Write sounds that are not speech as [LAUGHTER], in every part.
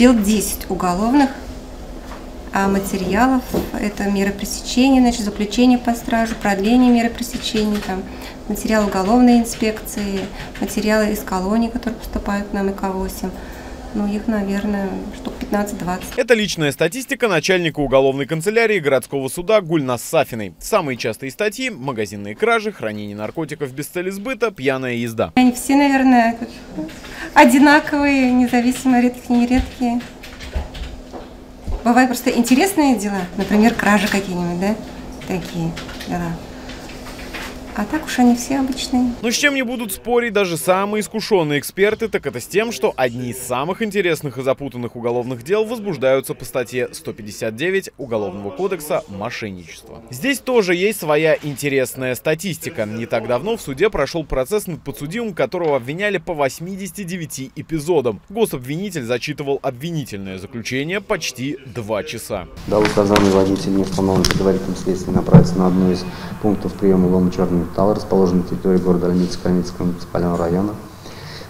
дел 10 уголовных а материалов. Это меры пресечения, значит, заключение по стражу, продление меры пресечения, там, материалы уголовной инспекции, материалы из колонии, которые поступают к нам и К8. Ну, их, наверное, штук 15-20. Это личная статистика начальника уголовной канцелярии городского суда Гульнас Сафиной. Самые частые статьи – магазинные кражи, хранение наркотиков без цели сбыта, пьяная езда. Они все, наверное, одинаковые, независимо редкие, нередкие. Бывают просто интересные дела, например, кражи какие-нибудь, да, такие дела. А так уж они все обычные. Но с чем не будут спорить даже самые искушенные эксперты, так это с тем, что одни из самых интересных и запутанных уголовных дел возбуждаются по статье 159 Уголовного кодекса «Мошенничество». Здесь тоже есть своя интересная статистика. Не так давно в суде прошел процесс над подсудимым, которого обвиняли по 89 эпизодам. Гособвинитель зачитывал обвинительное заключение почти два часа. Дал указание водитель не в предварительном следствии направиться на одну из пунктов приема лома черного металла, расположенный на территории города Альмица-Каменского муниципального района,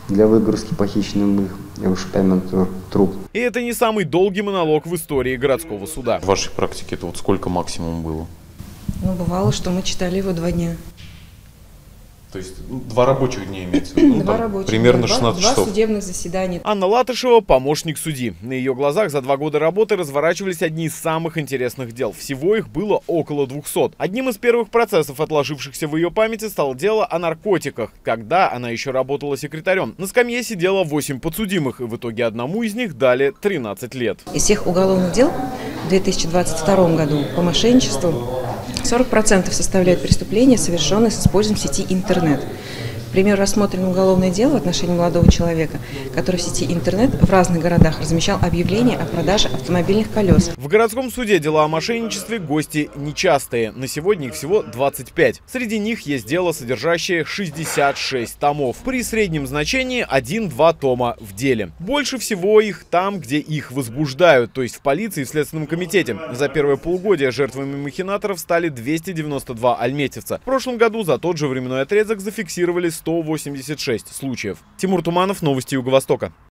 для выгрузки похищенных и ушибаемых труп. И это не самый долгий монолог в истории городского суда. В вашей практике это вот сколько максимум было? Ну, бывало, что мы читали его два дня. То есть ну, два рабочих дня имеется в виду? [CLEARS THROAT] Ну, два рабочих. Примерно два, 16 два часов. судебных заседания. Анна Латышева – помощник судьи. На ее глазах за два года работы разворачивались одни из самых интересных дел. Всего их было около 200. Одним из первых процессов, отложившихся в ее памяти, стало дело о наркотиках. Когда она еще работала секретарем. На скамье сидело 8 подсудимых, и в итоге одному из них дали 13 лет. Из всех уголовных дел в 2022 году по мошенничеству 40% составляют преступления, совершенные с использованием сети интернет. К примеру, рассмотрено уголовное дело в отношении молодого человека, который в сети интернет в разных городах размещал объявления о продаже автомобильных колес. В городском суде дела о мошенничестве гости нечастые. На сегодня их всего 25. Среди них есть дело, содержащее 66 томов. При среднем значении 1-2 тома в деле. Больше всего их там, где их возбуждают, то есть в полиции и в Следственном комитете. За первое полугодие жертвами махинаторов стали 292 альметьевца. В прошлом году за тот же временной отрезок зафиксировали 186 случаев. Тимур Туманов, новости Юго-Востока.